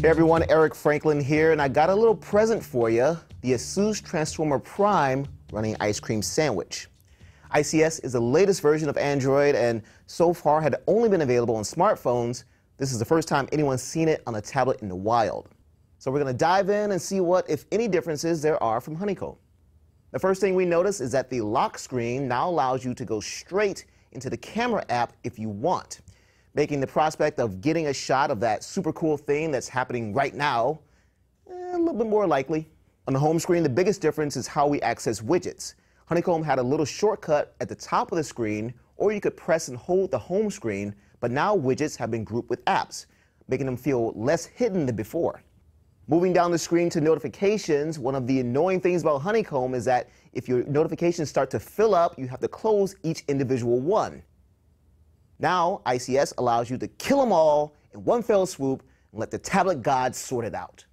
Hey everyone, Eric Franklin here, and I got a little present for you the Asus Transformer Prime running ice cream sandwich. ICS is the latest version of Android and so far had only been available on smartphones. This is the first time anyone's seen it on a tablet in the wild. So we're going to dive in and see what, if any, differences there are from Honeycomb. The first thing we notice is that the lock screen now allows you to go straight into the camera app if you want, making the prospect of getting a shot of that super cool thing that's happening right now eh, a little bit more likely. On the home screen, the biggest difference is how we access widgets. Honeycomb had a little shortcut at the top of the screen, or you could press and hold the home screen, but now widgets have been grouped with apps, making them feel less hidden than before. Moving down the screen to notifications, one of the annoying things about Honeycomb is that if your notifications start to fill up, you have to close each individual one. Now, ICS allows you to kill them all in one fell swoop and let the tablet gods sort it out.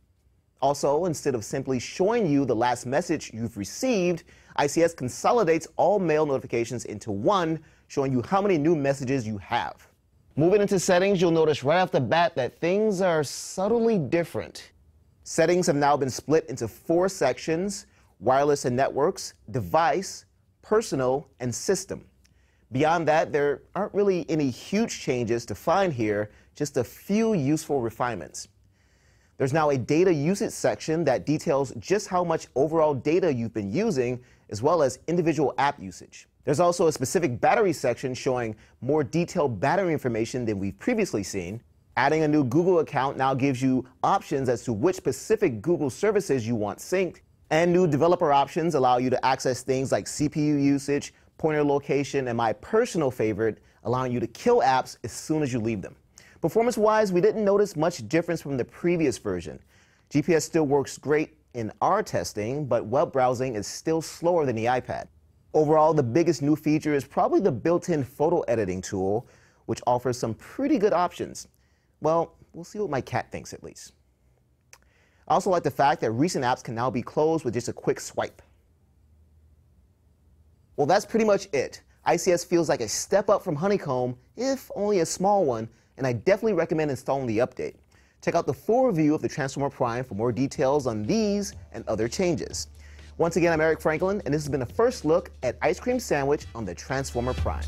Also, instead of simply showing you the last message you've received, ICS consolidates all mail notifications into one, showing you how many new messages you have. Moving into settings, you'll notice right off the bat that things are subtly different. Settings have now been split into four sections wireless and networks, device, personal, and system. Beyond that, there aren't really any huge changes to find here, just a few useful refinements. There's now a data usage section that details just how much overall data you've been using, as well as individual app usage. There's also a specific battery section showing more detailed battery information than we've previously seen. Adding a new Google account now gives you options as to which specific Google services you want synced, and new developer options allow you to access things like CPU usage, pointer location, and my personal favorite, allowing you to kill apps as soon as you leave them. Performance wise, we didn't notice much difference from the previous version. GPS still works great in our testing, but web browsing is still slower than the iPad. Overall, the biggest new feature is probably the built in photo editing tool, which offers some pretty good options. Well, we'll see what my cat thinks at least. I also like the fact that recent apps can now be closed with just a quick swipe. Well, that's pretty much it. ICS feels like a step up from Honeycomb, if only a small one, and I definitely recommend installing the update. Check out the full review of the Transformer Prime for more details on these and other changes. Once again, I'm Eric Franklin, and this has been a first look at Ice Cream Sandwich on the Transformer Prime.